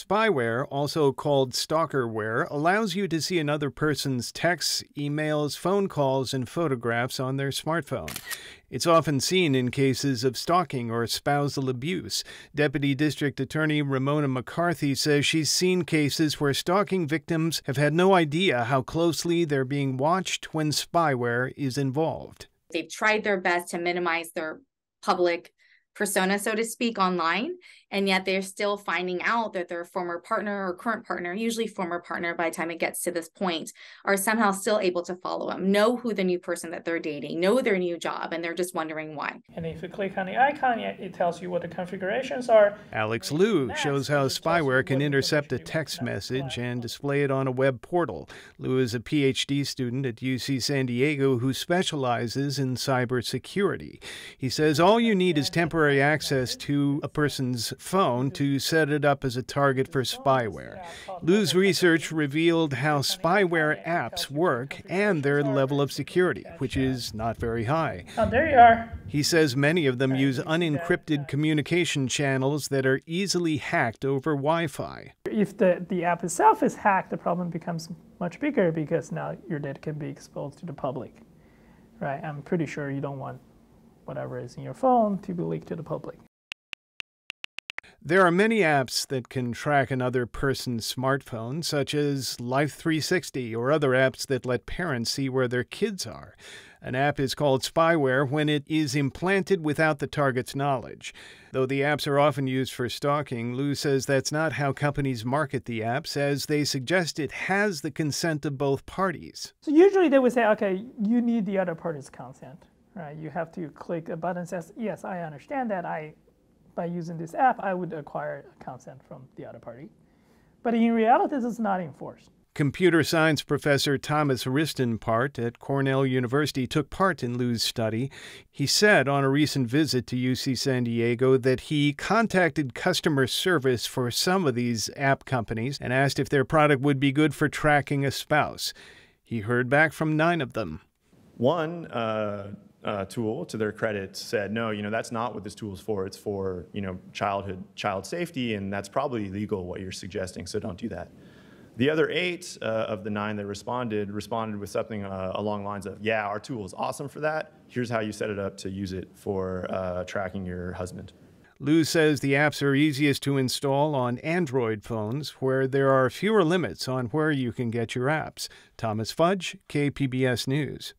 Spyware, also called stalkerware, allows you to see another person's texts, emails, phone calls, and photographs on their smartphone. It's often seen in cases of stalking or spousal abuse. Deputy District Attorney Ramona McCarthy says she's seen cases where stalking victims have had no idea how closely they're being watched when spyware is involved. They've tried their best to minimize their public persona, so to speak, online. And yet they're still finding out that their former partner or current partner, usually former partner by the time it gets to this point, are somehow still able to follow them, know who the new person that they're dating, know their new job, and they're just wondering why. And if you click on the icon, it tells you what the configurations are. Alex Liu shows how spyware can intercept a text message and display it on a web portal. Liu is a PhD student at UC San Diego who specializes in cybersecurity. He says all you need is temporary access to a person's phone to set it up as a target for spyware. Liu's research revealed how spyware apps work and their level of security, which is not very high. Oh, there you are. He says many of them use unencrypted communication channels that are easily hacked over Wi Fi. If the, the app itself is hacked, the problem becomes much bigger because now your data can be exposed to the public. Right? I'm pretty sure you don't want whatever is in your phone to be leaked to the public. There are many apps that can track another person's smartphone, such as Life360 or other apps that let parents see where their kids are. An app is called spyware when it is implanted without the target's knowledge. Though the apps are often used for stalking, Liu says that's not how companies market the apps, as they suggest it has the consent of both parties. So usually they would say, okay, you need the other party's consent, right? You have to click a button that says, yes, I understand that. I by using this app, I would acquire consent from the other party. But in reality, this is not enforced. Computer science professor Thomas Ristenpart at Cornell University took part in Liu's study. He said on a recent visit to UC San Diego that he contacted customer service for some of these app companies and asked if their product would be good for tracking a spouse. He heard back from nine of them. One, uh uh, tool, to their credit, said, no, you know, that's not what this tool is for. It's for, you know, childhood, child safety, and that's probably illegal what you're suggesting, so don't do that. The other eight uh, of the nine that responded responded with something uh, along lines of, yeah, our tool is awesome for that. Here's how you set it up to use it for uh, tracking your husband. Liu says the apps are easiest to install on Android phones, where there are fewer limits on where you can get your apps. Thomas Fudge, KPBS News.